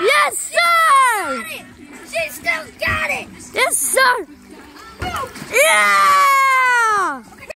Yes, sir! She still got it! Yes, sir! Yeah!